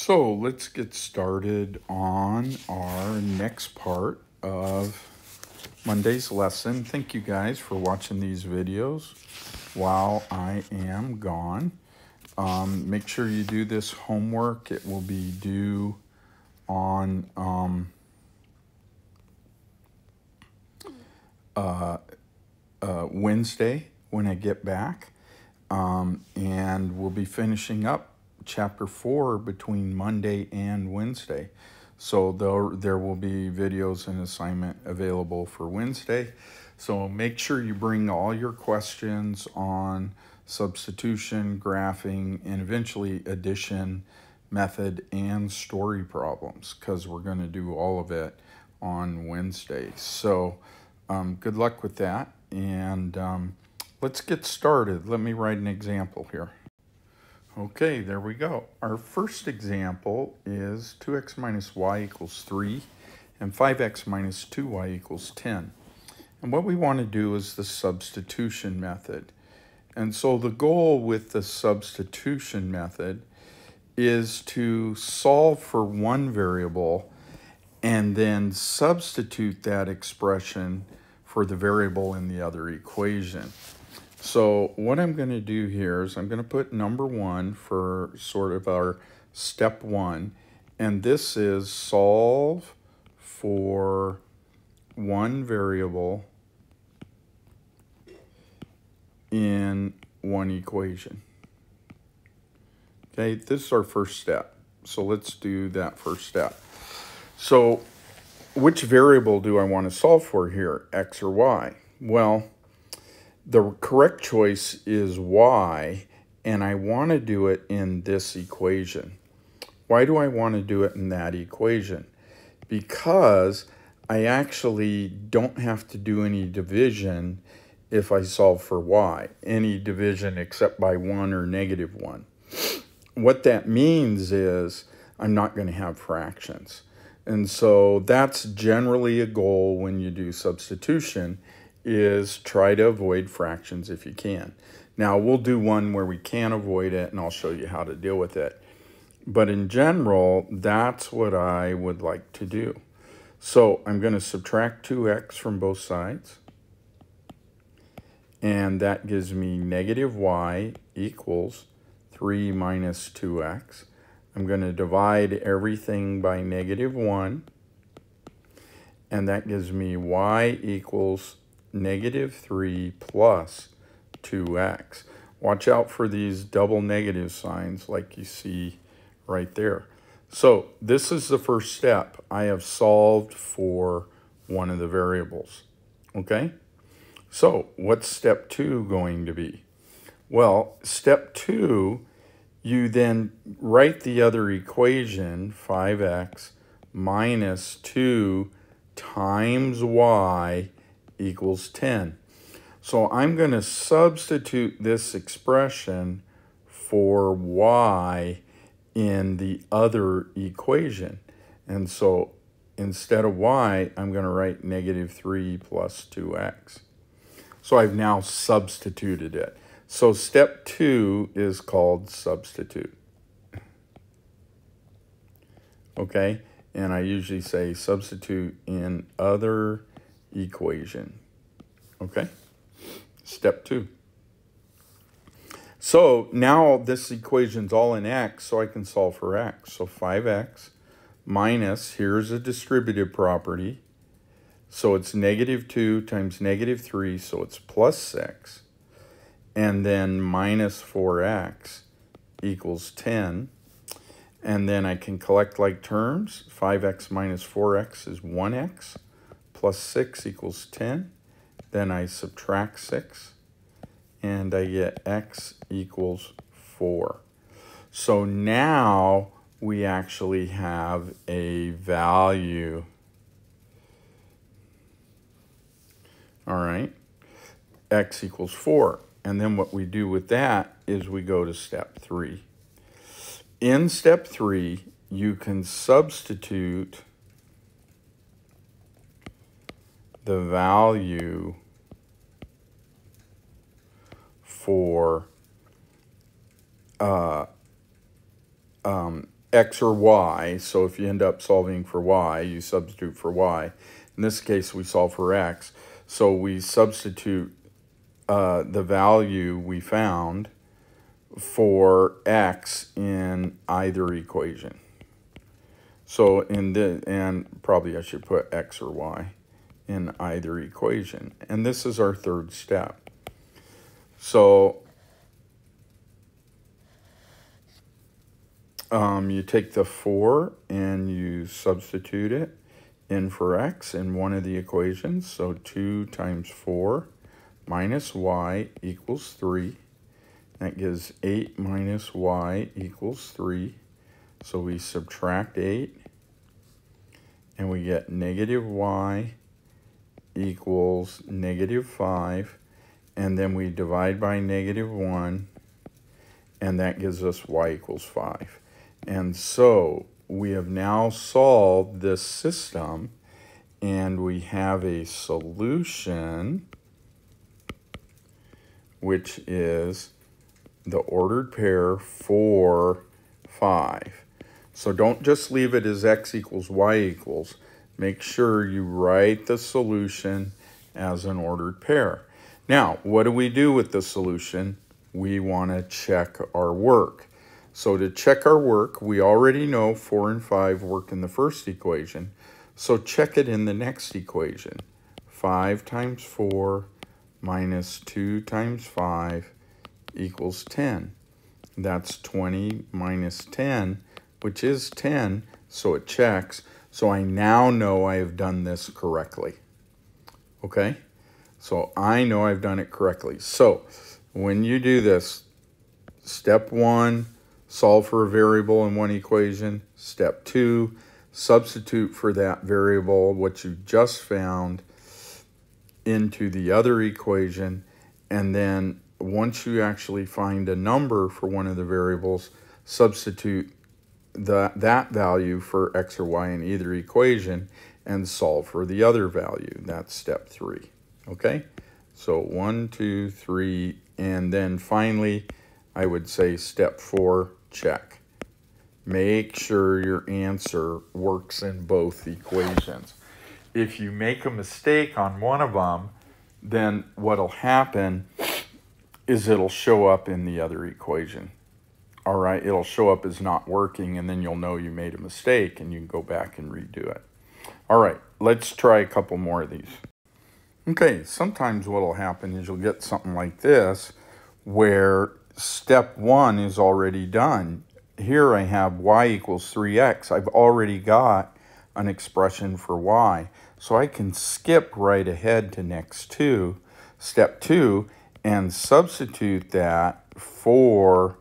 So let's get started on our next part of Monday's lesson. Thank you guys for watching these videos while I am gone. Um, make sure you do this homework. It will be due on um, uh, uh, Wednesday when I get back. Um, and we'll be finishing up chapter 4 between Monday and Wednesday. So there, there will be videos and assignment available for Wednesday. So make sure you bring all your questions on substitution, graphing, and eventually addition, method, and story problems because we're going to do all of it on Wednesday. So um, good luck with that. And um, let's get started. Let me write an example here. Okay, there we go. Our first example is 2x minus y equals 3 and 5x minus 2y equals 10. And what we want to do is the substitution method. And so the goal with the substitution method is to solve for one variable and then substitute that expression for the variable in the other equation. So what I'm going to do here is I'm going to put number one for sort of our step one. And this is solve for one variable in one equation. Okay, this is our first step. So let's do that first step. So which variable do I want to solve for here, x or y? Well, the correct choice is y, and I want to do it in this equation. Why do I want to do it in that equation? Because I actually don't have to do any division if I solve for y, any division except by 1 or negative 1. What that means is I'm not going to have fractions. And so that's generally a goal when you do substitution is try to avoid fractions if you can. Now, we'll do one where we can avoid it, and I'll show you how to deal with it. But in general, that's what I would like to do. So I'm going to subtract 2x from both sides. And that gives me negative y equals 3 minus 2x. I'm going to divide everything by negative 1. And that gives me y equals negative 3 plus 2x. Watch out for these double negative signs like you see right there. So this is the first step. I have solved for one of the variables. Okay? So what's step two going to be? Well, step two, you then write the other equation, 5x minus 2 times y equals 10. So I'm going to substitute this expression for y in the other equation. And so instead of y, I'm going to write negative 3 plus 2x. So I've now substituted it. So step two is called substitute. Okay, and I usually say substitute in other equation. Okay? Step two. So now this equation's all in x, so I can solve for x. So 5x minus, here's a distributive property. So it's negative 2 times negative 3, so it's plus 6. And then minus 4x equals 10. And then I can collect like terms. 5x minus 4x is 1x plus 6 equals 10. Then I subtract 6, and I get x equals 4. So now we actually have a value. All right, x equals 4. And then what we do with that is we go to step 3. In step 3, you can substitute the value for uh, um, x or y. So if you end up solving for y, you substitute for y. In this case, we solve for x. So we substitute uh, the value we found for x in either equation. So in the, and probably I should put x or y in either equation. And this is our third step. So um, you take the 4 and you substitute it in for x in one of the equations. So 2 times 4 minus y equals 3. That gives 8 minus y equals 3. So we subtract 8 and we get negative y equals negative 5 and then we divide by negative 1 and that gives us y equals 5. And so we have now solved this system and we have a solution which is the ordered pair for 5. So don't just leave it as x equals y equals. Make sure you write the solution as an ordered pair. Now, what do we do with the solution? We want to check our work. So to check our work, we already know 4 and 5 work in the first equation. So check it in the next equation. 5 times 4 minus 2 times 5 equals 10. That's 20 minus 10 which is 10, so it checks. So I now know I have done this correctly. Okay? So I know I've done it correctly. So when you do this, step one, solve for a variable in one equation. Step two, substitute for that variable, what you just found, into the other equation. And then once you actually find a number for one of the variables, substitute the, that value for x or y in either equation and solve for the other value. That's step three, okay? So one, two, three, and then finally, I would say step four, check. Make sure your answer works in both equations. If you make a mistake on one of them, then what'll happen is it'll show up in the other equation all right, it'll show up as not working and then you'll know you made a mistake and you can go back and redo it. All right, let's try a couple more of these. Okay, sometimes what will happen is you'll get something like this where step one is already done. Here I have y equals 3x. I've already got an expression for y. So I can skip right ahead to next two, step two, and substitute that for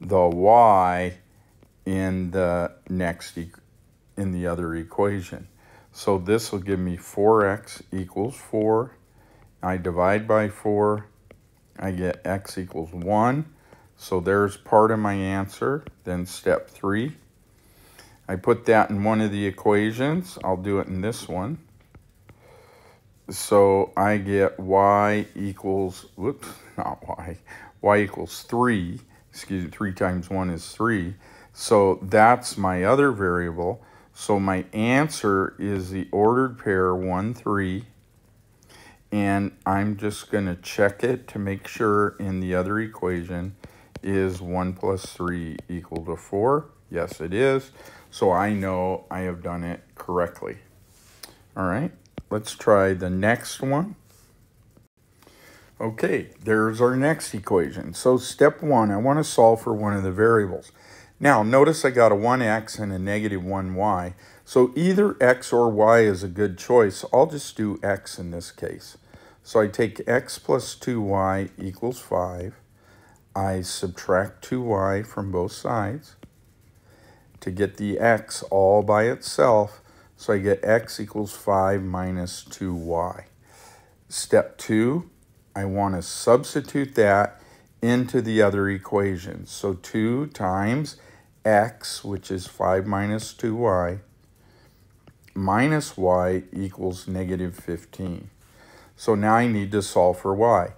the y in the next, in the other equation. So this will give me 4x equals 4. I divide by 4. I get x equals 1. So there's part of my answer. Then step 3. I put that in one of the equations. I'll do it in this one. So I get y equals, whoops, not y, y equals 3 excuse me, 3 times 1 is 3. So that's my other variable. So my answer is the ordered pair 1, 3. And I'm just going to check it to make sure in the other equation is 1 plus 3 equal to 4. Yes, it is. So I know I have done it correctly. All right, let's try the next one. Okay, there's our next equation. So step one, I want to solve for one of the variables. Now, notice I got a 1x and a negative 1y. So either x or y is a good choice. I'll just do x in this case. So I take x plus 2y equals 5. I subtract 2y from both sides to get the x all by itself. So I get x equals 5 minus 2y. Step 2, I want to substitute that into the other equation. So 2 times x, which is 5 minus 2y, minus y equals negative 15. So now I need to solve for y.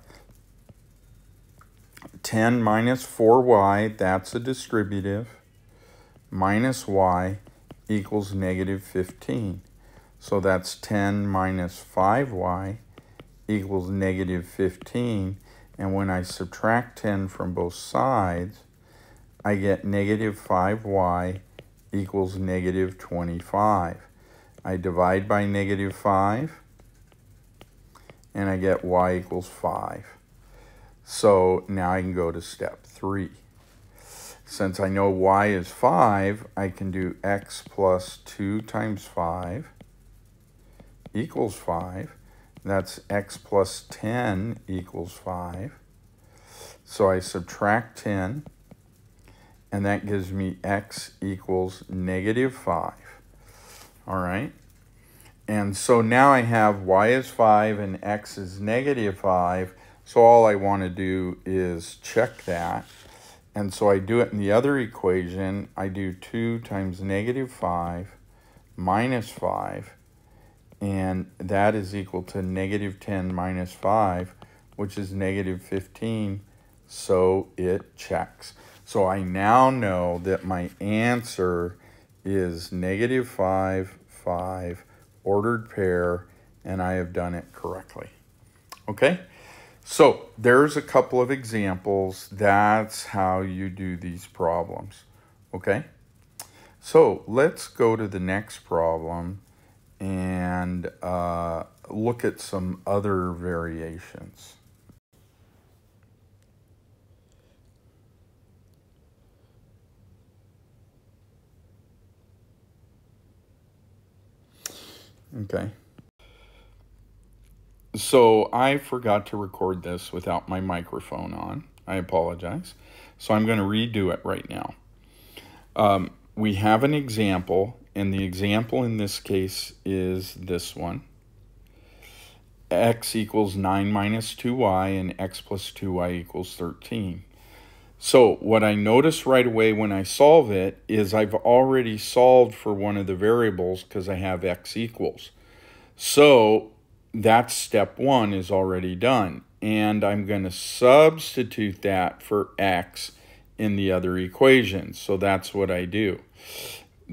10 minus 4y, that's a distributive. minus y equals negative 15. So that's 10 minus 5y equals negative 15. And when I subtract 10 from both sides, I get negative 5y equals negative 25. I divide by negative 5, and I get y equals 5. So now I can go to step 3. Since I know y is 5, I can do x plus 2 times 5 equals 5. That's x plus 10 equals 5. So I subtract 10, and that gives me x equals negative 5. All right? And so now I have y is 5 and x is negative 5. So all I want to do is check that. And so I do it in the other equation. I do 2 times negative 5 minus 5. And that is equal to negative 10 minus 5, which is negative 15. So it checks. So I now know that my answer is negative 5, 5, ordered pair, and I have done it correctly. Okay? So there's a couple of examples. That's how you do these problems. Okay? So let's go to the next problem and uh, look at some other variations. Okay. So I forgot to record this without my microphone on. I apologize. So I'm going to redo it right now. Um, we have an example, and the example in this case is this one. x equals 9 minus 2y, and x plus 2y equals 13. So what I notice right away when I solve it is I've already solved for one of the variables because I have x equals. So that's step one is already done. And I'm going to substitute that for x in the other equation. So that's what I do.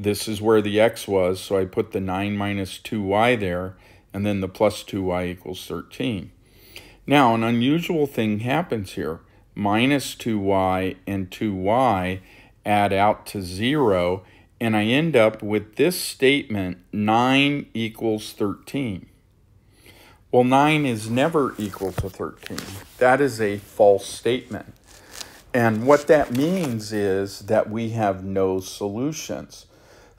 This is where the x was, so I put the 9 minus 2y there, and then the plus 2y equals 13. Now, an unusual thing happens here minus 2y and 2y add out to 0, and I end up with this statement, 9 equals 13. Well, 9 is never equal to 13. That is a false statement. And what that means is that we have no solutions.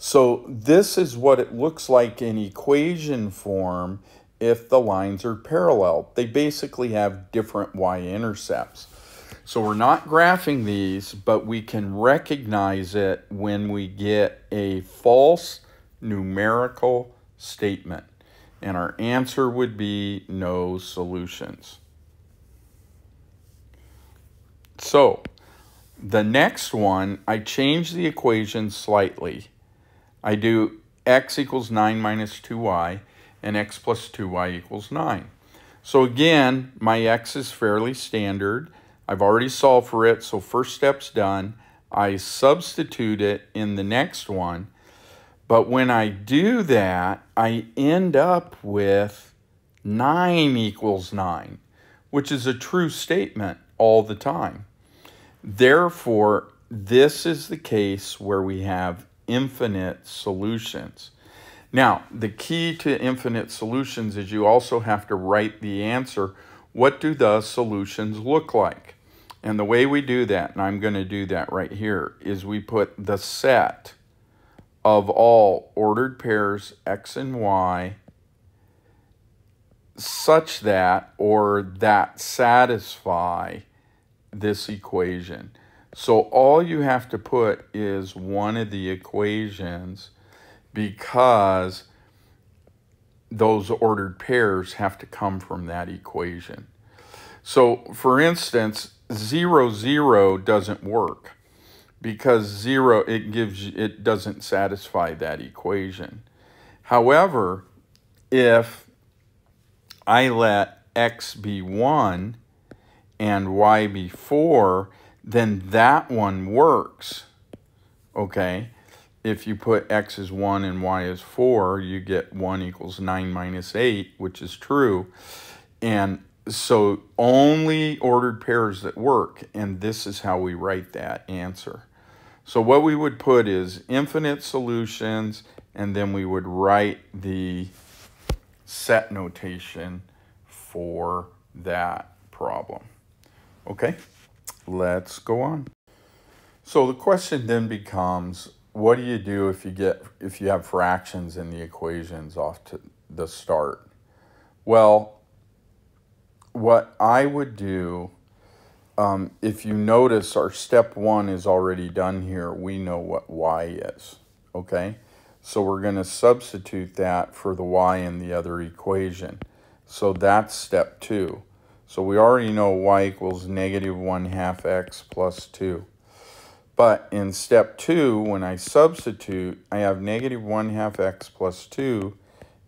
So this is what it looks like in equation form if the lines are parallel. They basically have different y-intercepts. So we're not graphing these, but we can recognize it when we get a false numerical statement. And our answer would be no solutions. So the next one, I change the equation slightly. I do x equals 9 minus 2y, and x plus 2y equals 9. So again, my x is fairly standard. I've already solved for it, so first step's done. I substitute it in the next one. But when I do that, I end up with 9 equals 9, which is a true statement all the time. Therefore, this is the case where we have infinite solutions. Now, the key to infinite solutions is you also have to write the answer. What do the solutions look like? And the way we do that, and I'm going to do that right here, is we put the set of all ordered pairs x and y such that or that satisfy this equation. So all you have to put is one of the equations because those ordered pairs have to come from that equation. So for instance, zero zero doesn't work because zero it gives it doesn't satisfy that equation. However, if I let x be 1 and y be 4, then that one works. Okay? if you put x is 1 and y is 4, you get 1 equals 9 minus 8, which is true. And so only ordered pairs that work, and this is how we write that answer. So what we would put is infinite solutions, and then we would write the set notation for that problem. Okay, let's go on. So the question then becomes, what do you do if you get if you have fractions in the equations off to the start? Well, what I would do, um, if you notice our step one is already done here, we know what y is, okay? So we're going to substitute that for the y in the other equation. So that's step two. So we already know y equals negative 1 half x plus 2. But in step 2, when I substitute, I have negative 1 half x plus 2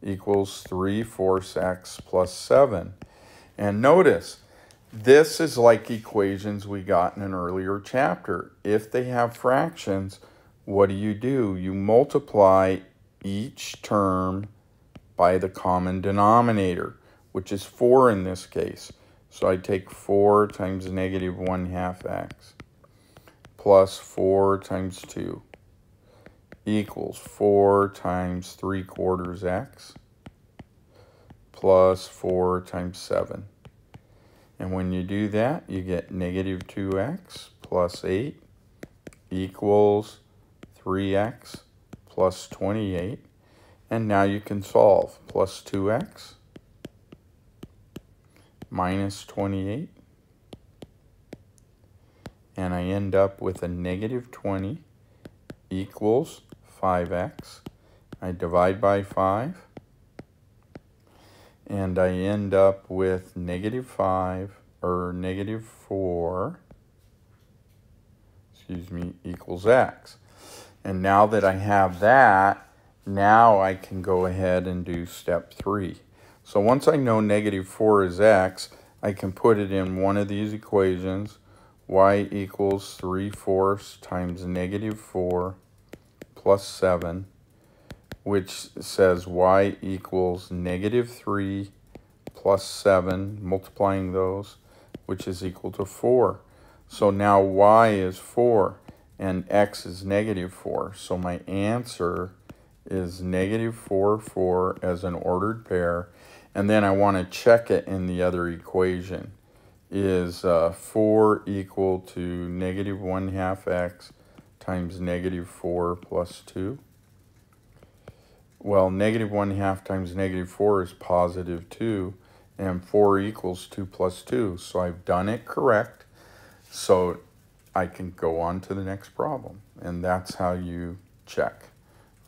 equals 3 fourths x plus 7. And notice, this is like equations we got in an earlier chapter. If they have fractions, what do you do? You multiply each term by the common denominator, which is 4 in this case. So I take 4 times negative 1 half x plus 4 times 2 equals 4 times 3 quarters x plus 4 times 7. And when you do that, you get negative 2x plus 8 equals 3x plus 28. And now you can solve plus 2x minus 28. And I end up with a negative 20 equals 5x. I divide by 5. And I end up with negative 5 or negative 4 excuse me, equals x. And now that I have that, now I can go ahead and do step 3. So once I know negative 4 is x, I can put it in one of these equations. y equals 3 fourths times negative 4 plus 7, which says y equals negative 3 plus 7, multiplying those, which is equal to 4. So now y is 4 and x is negative 4. So my answer is negative 4, 4 as an ordered pair. And then I want to check it in the other equation. Is uh, 4 equal to negative 1 half x times negative 4 plus 2? Well, negative 1 half times negative 4 is positive 2, and 4 equals 2 plus 2. So I've done it correct. So I can go on to the next problem. And that's how you check.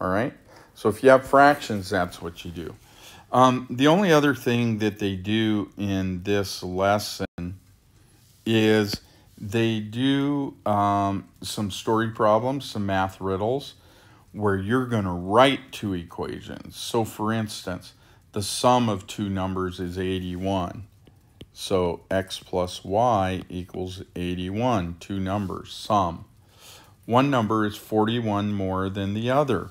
All right? So if you have fractions, that's what you do. Um, the only other thing that they do in this lesson is they do um, some story problems, some math riddles, where you're going to write two equations. So for instance, the sum of two numbers is 81. So x plus y equals 81, two numbers, sum. One number is 41 more than the other.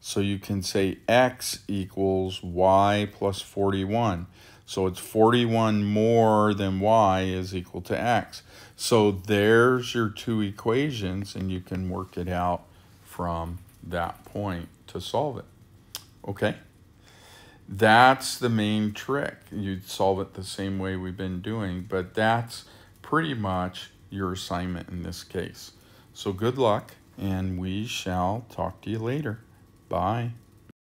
So you can say x equals y plus 41. So it's 41 more than y is equal to x. So there's your two equations, and you can work it out from that point to solve it. Okay? That's the main trick. You'd solve it the same way we've been doing, but that's pretty much your assignment in this case. So good luck, and we shall talk to you later. Bye.